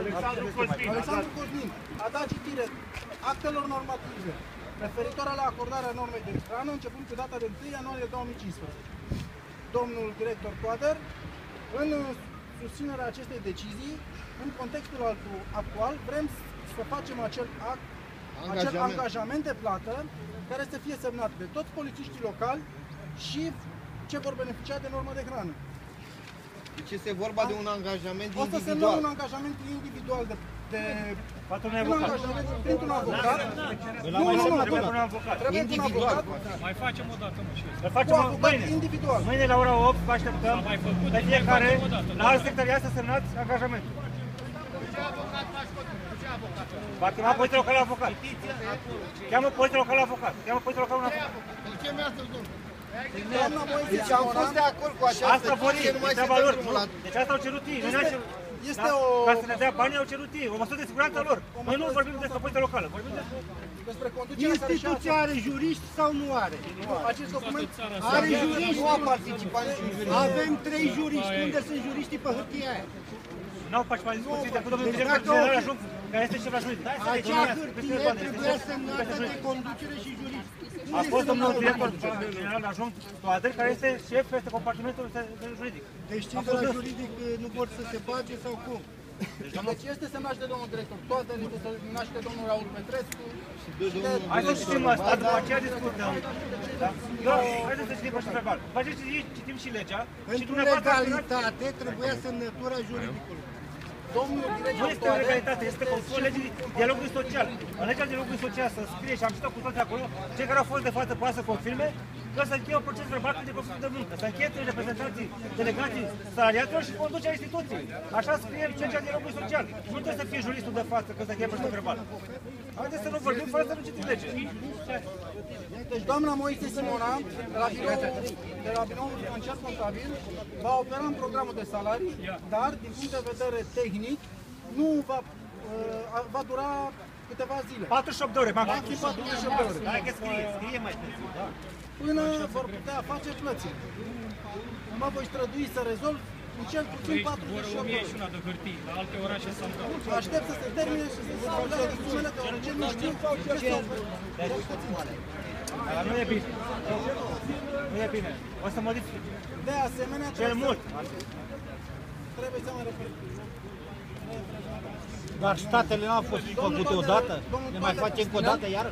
Alexandru Cosmin. Alexandru Cosmin a dat citire actelor normative referitoare la acordarea normei de hrană începând cu data de 1 ianuarie 2015. Domnul director Coader, în susținerea acestei decizii, în contextul actu- actual, vrem să facem acel act, acel Angajament. angajament de plată care să fie semnat de toți polițiștii locali și ce vor beneficia de normă de hrană. Deci este vorba de un angajament O să semnăm individual. un angajament individual de, de Poate un un avocat. angajament printr-un avocat. Nu, Nu, nu, nu, Trebuie nu. un avocat. Trebuie cu un Individual. avocat, Mai facem o dată, mă, și Îl cu facem avocat mâine. individual. Mâine la ora 8 vă așteptăm mai făcut, pe mai fiecare facem o dată, la alt secretariat să semnați angajamentul. Va chema poliția locală avocat. Cheamă poliția locală avocat. Cheamă poliția locală un avocat. Doamna Moise Deci am fost de acord cu această Asta vor chestie, ei, nu mai treaba se dă lor. drumul nu? la... Deci asta au cerut ei. Noi n-am Este- cerut. este Da? o- Ca să ne dea banii au cerut ei. O măsură de siguranță a lor. Noi nu vorbim despre poliția locală. Vorbim despre... despre conducerea care și Instituția are juriști sau nu are? acest document Are juriști. Nu a participat niciun jurist. Avem trei juriști. Unde sunt juriștii pe hârtia aia? N-au participat în discuții de cu domnul Deci director dacă general o- ajung, care este șef la juridic. Acea hârtie trebuia semnată de conducere și juriști. A fost domnul director general ajung Toader, care este șef peste compartimentul juridic. Deci cei de la juridic uh, nu vor să se bage sau cum? Deci este semnat și de domnul director toate, este semnat și de domnul Raul Petrescu și de Hai să citim asta, după aceea discutăm. Da? Da, haideți să citim așa verbal. După aceea citim- citim și legea. Și Pentru dumneavoastră legalitate trebuia semnătura juridicului. Domnul Nu director este o toate, legalitate, este conform legii dialogului social. În legea dialogului social să scrie și am citat cu toți acolo, cei care au fost de față poate să confirme că să încheie un proces verbal de conflict de muncă, să încheie între reprezentanții delegații salariaților și conducerea instituției. Așa scrie în legea dialogului social. Nu trebuie să fie juristul de față când se încheie procesul verbal. Haideți să nu vorbim fără să nu citim legea. deci doamna Moise Simona, de la biroul, de la biroul financiar contabil, va opera în programul de salarii, dar din punct de vedere tehnic, nu va, uh, va dura câteva zile. 48 de ore, maxim. Maxim 48 de ore. Hai că scrie, scrie mai târziu. Da. Până vor putea face plățile. Mă voi strădui să rezolv în cel puțin Deci vor 48 de 1000 ore. și una de hârtii. La alte orașe s-au întâmplat. Aștept să se termine și să se salvează sumele, deoarece nu știu ce să Dar nu e bine. Nu e bine. O să modific. De asemenea, Cel trebuie mult. să- trebuie să mă repet. Dar statele nu au fost făcute odată? Le mai facem încă o dată iar?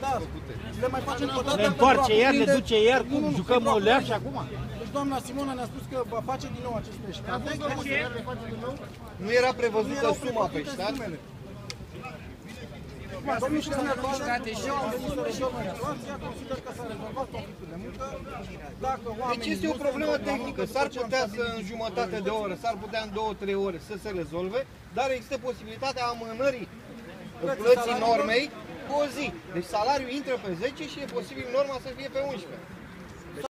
Da, le mai facem o dată. Le întoarce iar, le pentru a duce iar, cuprinde- Nu, cum nu, jucăm pentru a o lea și cuprinde. acum? Deci doamna Simona ne-a spus că va face din nou aceste ștate. Nu era prevăzută suma pe stat? Domnul senator, eu am venit să rezolv situația, consider că s-a rezolvat conflictul de muncă. Dacă oamenii Deci este nu o se problemă întorc la tehnică. muncă S-ar după ce am putea să stabilit- în jumătate de oră, s-ar putea în două, trei ore să se rezolve, dar există posibilitatea amânării plății normei cu o zi. Deci salariul intră pe 10 și e posibil norma să fie pe 11.